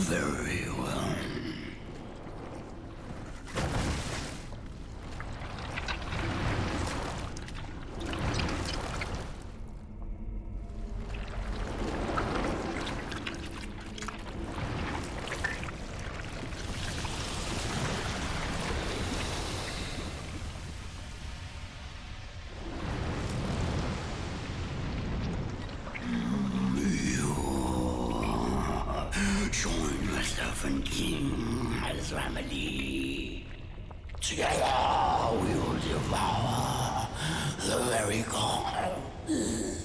Very well. Myself and King Azramali. Together we will devour the very core.